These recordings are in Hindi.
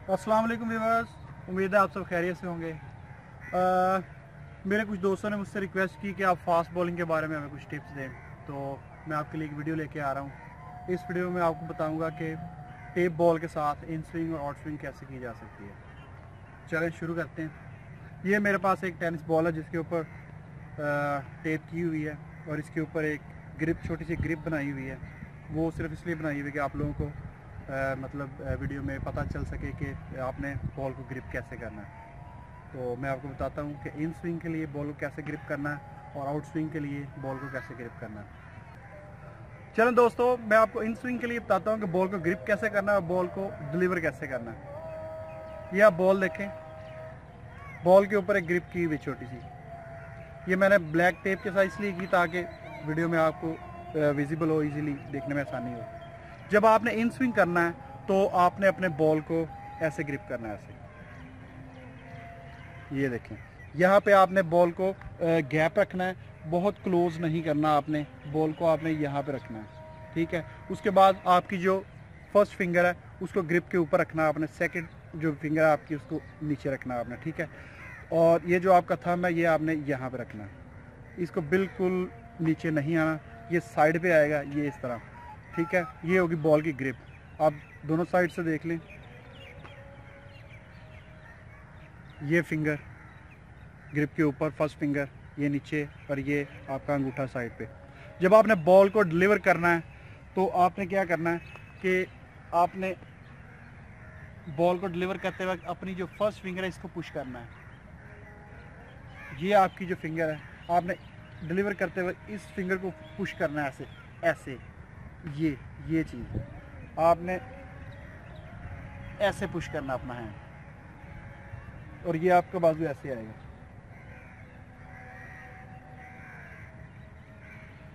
अस्सलाम वालेकुम व्यूवर्स उम्मीद है आप सब खैरियत से होंगे। आ, मेरे कुछ दोस्तों ने मुझसे रिक्वेस्ट की कि आप फास्ट बॉलिंग के बारे में हमें कुछ टिप्स दें। तो मैं आपके लिए एक वीडियो लेके आ रहा हूँ। इस वीडियो में आपको बताऊँगा कि टेप बॉल के साथ इन स्विंग और आउट स्विंग कैसे की जा सकती है। चलें शुरू करते हैं। ये मेरे पास एक टेनिस बॉल है जिसके ऊपर टेप की हुई है और इसके ऊपर एक ग्रिप छोटी सी ग्रिप बनाई हुई है। वो सिर्फ़ इसलिए बनाई हुई है कि आप लोगों को मतलब वीडियो में पता चल सके कि आपने बॉल को ग्रिप कैसे करना है। तो मैं आपको बताता हूँ कि इन स्विंग के लिए बॉल को कैसे ग्रिप करना है और आउट स्विंग के लिए बॉल को कैसे ग्रिप करना है। चलो दोस्तों, मैं आपको इन स्विंग के लिए बताता हूँ कि बॉल को ग्रिप कैसे करना है और बॉल को डिलीवर कैसे करना है। ये आप बॉल देखें। बॉल के ऊपर एक ग्रिप की हुई छोटी सी। ये मैंने ब्लैक टेप के साथ इसलिए की ताकि वीडियो में आपको विजिबल हो इजीली देखने में आसानी हो। जब आपने इन स्विंग करना है तो आपने अपने बॉल को ऐसे ग्रिप करना है ऐसे। ये देखें, यहाँ पे आपने बॉल को गैप रखना है। बहुत क्लोज नहीं करना आपने बॉल को आपने यहाँ पे रखना है। ठीक है? उसके बाद आपकी जो फ़र्स्ट फिंगर है, उसको ग्रिप के ऊपर रखना है आपने सेकंड जो फिंगर है आपकी, उसको नीचे रखना है आपने, ठीक है? और ये जो आपका थम है, ये आपने यहाँ पे रखना है। इसको बिल्कुल नीचे नहीं आना, ये साइड पे आएगा, ये इस तरह। ठीक है? ये होगी बॉल की ग्रिप आप दोनों साइड से देख लें. ये फिंगर ग्रिप के ऊपर फ़र्स्ट फिंगर ये नीचे और ये आपका अंगूठा साइड पे. जब आपने बॉल को डिलीवर करना है तो आपने क्या करना है कि आपने बॉल को डिलीवर करते वक्त अपनी जो फ़र्स्ट फिंगर है, इसको पुश करना है. ये आपकी जो फिंगर है, आपने डिलीवर करते वक्त इस फिंगर को पुश करना है ऐसे ऐसे. ये ये चीज़ आपने ऐसे पुश करना अपना हैंड और ये आपका बाजू ऐसे आएगा।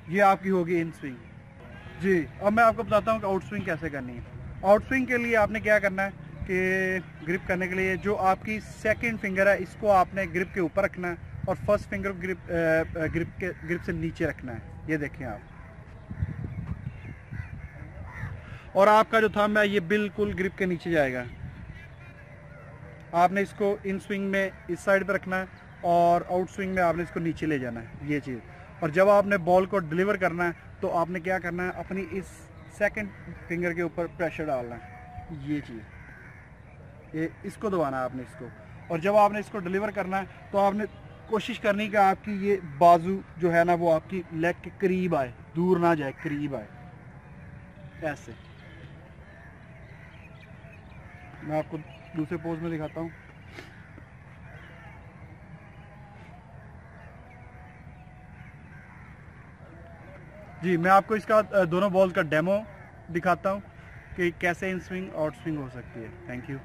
ये आपकी होगी इन स्विंग जी, अब मैं आपको बताता हूँ कि आउट स्विंग कैसे करनी है। आउट स्विंग के लिए आपने क्या करना है कि ग्रिप करने के लिए जो आपकी सेकंड फिंगर है, इसको आपने ग्रिप के ऊपर रखना है और फ़र्स्ट फिंगर ग्रिप ग्रिप के ग्रिप से नीचे रखना है। ये देखें आप। और आपका जो थम है, ये बिल्कुल ग्रिप के नीचे जाएगा। आपने इसको इन स्विंग में इस साइड पर रखना है और आउट स्विंग में आपने इसको नीचे ले जाना है, ये चीज़। और जब आपने बॉल को डिलीवर करना है तो आपने क्या करना है, अपनी इस सेकंड फिंगर के ऊपर प्रेशर डालना है, ये चीज़। ये इसको दबाना है आपने इसको। और जब आपने इसको डिलीवर करना है तो आपने कोशिश करनी कि आपकी ये बाजू जो है ना, वो आपकी लेग के करीब आए, दूर ना जाए, करीब आए। ऐसे। मैं आपको दूसरे पोज में दिखाता हूँ। जी, मैं आपको इसका दोनों बॉल का डेमो दिखाता हूँ कि कैसे इन स्विंग आउट स्विंग हो सकती है। Thank you.